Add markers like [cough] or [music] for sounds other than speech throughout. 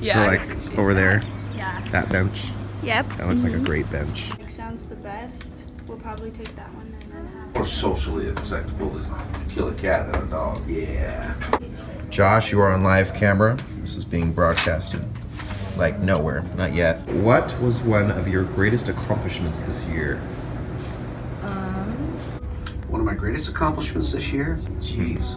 Yeah. So like over there, Yeah. that bench. Yep. That looks like a great bench. It Sounds the best. We'll probably take that one and then have. More socially acceptable to kill a cat than a dog. Yeah. Josh, you are on live camera. This is being broadcasted. Like nowhere, not yet. What was one of your greatest accomplishments this year? Um. One of my greatest accomplishments this year? Jeez.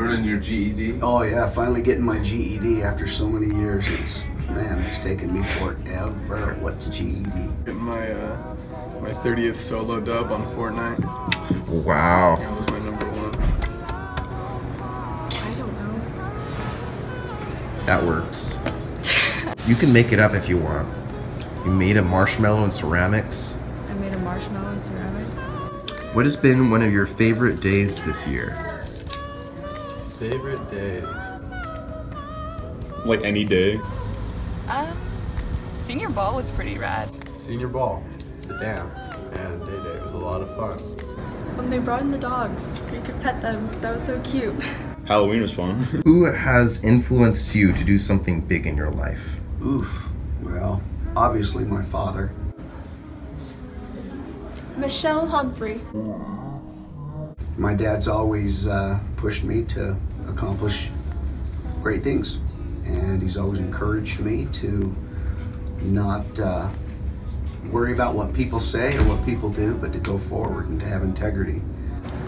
Earning your GED? Oh yeah, finally getting my GED after so many years. It's man, it's taken me forever. What's a GED? Getting my uh, my 30th solo dub on Fortnite. Wow. That was my number one. I don't know. That works. you can make it up if you want. You made a marshmallow in ceramics. I made a marshmallow in ceramics. What has been one of your favorite days this year? Favorite days. Like any day. Um, senior ball was pretty rad. Senior ball, the dance, and day day. Was a lot of fun. When they brought in the dogs, we could pet them because that was so cute. [laughs] Halloween was fun. [laughs] Who has influenced you to do something big in your life? Oof. Well, obviously my father. Michelle Humphrey. My dad's always uh, pushed me to accomplish great things, and he's always encouraged me to not uh, worry about what people say or what people do, but to go forward and to have integrity.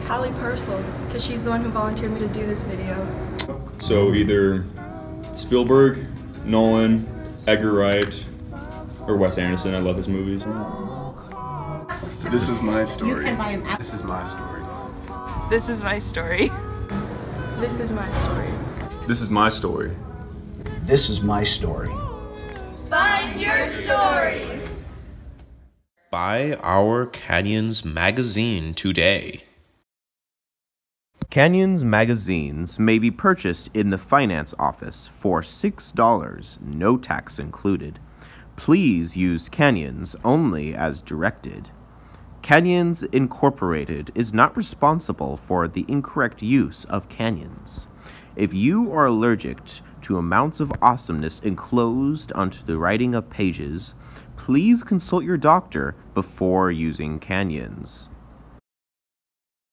Hallie Purcell, because she's the one who volunteered me to do this video. So either Spielberg, Nolan, Edgar Wright, or Wes Anderson. I love his movies. This is my story. This is my story. This is my story. [laughs] This is my story. This is my story. This is my story. Find your story. Buy our Canyons magazine today. Canyons magazines may be purchased in the finance office for $6, no tax included. Please use Canyons only as directed. Canyons Incorporated is not responsible for the incorrect use of canyons. If you are allergic to amounts of awesomeness enclosed onto the writing of pages, please consult your doctor before using canyons.